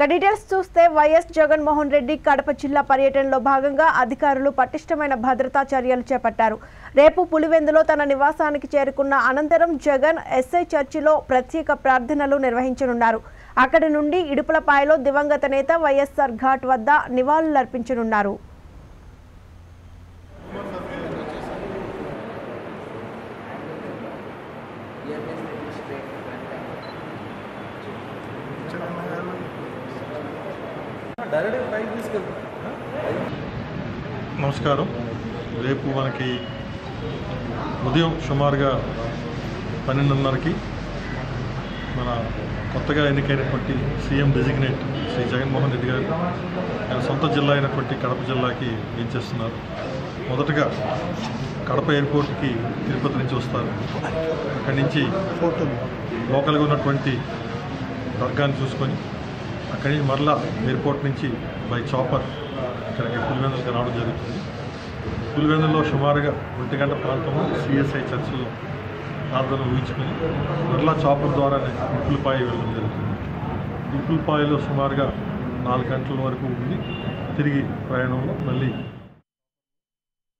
ఇక డీటెయిల్స్ చూస్తే వైఎస్ జగన్మోహన్ రెడ్డి కడప జిల్లా పర్యటనలో భాగంగా అధికారులు పటిష్టమైన భద్రతా చర్యలు చేపట్టారు. రేపు పులివెందులో తన నివాసానికి చేరుకున్న అనంతరం జగన్ ఎస్ఐ చర్చిలో ప్రత్యేక ప్రార్థనలు నిర్వహించనున్నారు. అక్కడి నుండి ఇడుపులపాయలో దివంగత నేత వైఎస్ఆర్ ఘాట్ వద్ద నివాళులర్పించనున్నారు. డైరెక్ట్ నమస్కారం. రేపు మనకి ఉదయం సుమారుగా పన్నెండున్నరకి మన కొత్తగా ఎన్నికైనటువంటి సీఎం డెసిగ్నేట్ శ్రీ జగన్మోహన్ రెడ్డి గారు ఆయన సొంత జిల్లా అయినటువంటి కడప జిల్లాకి చేస్తున్నారు? మొదటగా కడప ఎయిర్పోర్ట్కి తిరుపతి నుంచి వస్తారు. అక్కడి నుంచి లోకల్గా ఉన్నటువంటి వర్గాన్ని చూసుకొని అక్కడి నుంచి మరలా ఎయిర్పోర్ట్ నుంచి బై చాపర్ ఇక్కడికి పులివెందులకు రావడం జరుగుతుంది. పులివెందులో సుమారుగా ఒంటి గంట ప్రాంతంలో సిఎస్ఐ చర్చిలో ప్రార్థన ఊహించుకొని మరలా చాపర్ ద్వారానే ఉప్పులపాయ వెళ్ళడం జరుగుతుంది. ఉప్పులపాయలో సుమారుగా నాలుగు గంటల వరకు ఉండి తిరిగి ప్రయాణంలో మళ్ళీ